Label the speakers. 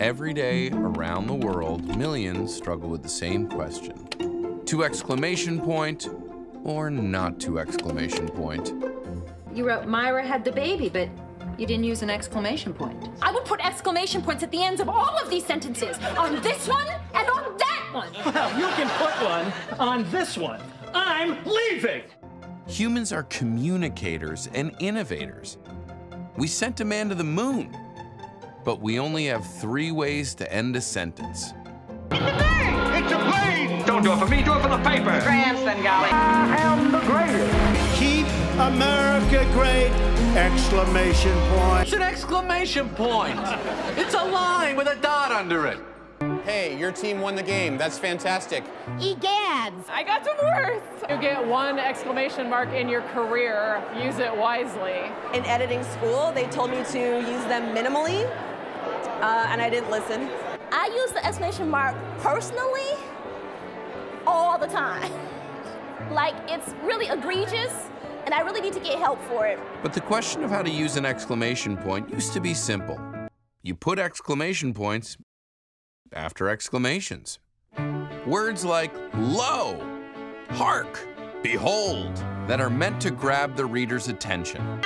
Speaker 1: Every day around the world, millions struggle with the same question. To exclamation point or not to exclamation point?
Speaker 2: You wrote Myra had the baby, but you didn't use an exclamation point.
Speaker 3: I would put exclamation points at the ends of all of these sentences. On this one and on that one.
Speaker 4: Well, you can put one on this one. I'm leaving!
Speaker 1: Humans are communicators and innovators. We sent a man to the moon, but we only have three ways to end a sentence. It's a bird!
Speaker 5: It's a plane! Don't do it for me, do it for the paper!
Speaker 6: Cranston, golly.
Speaker 5: I am the greatest!
Speaker 7: Keep America great! Exclamation point.
Speaker 8: It's an exclamation point. it's a line with a dot under it.
Speaker 9: Hey, your team won the game. That's fantastic.
Speaker 10: Egads!
Speaker 11: I got divorced. You get one exclamation mark in your career. Use it wisely.
Speaker 12: In editing school, they told me to use them minimally, uh, and I didn't listen.
Speaker 3: I use the exclamation mark personally all the time. like, it's really egregious, and I really need to get help for it.
Speaker 1: But the question of how to use an exclamation point used to be simple. You put exclamation points after exclamations. Words like lo, hark, behold, that are meant to grab the reader's attention.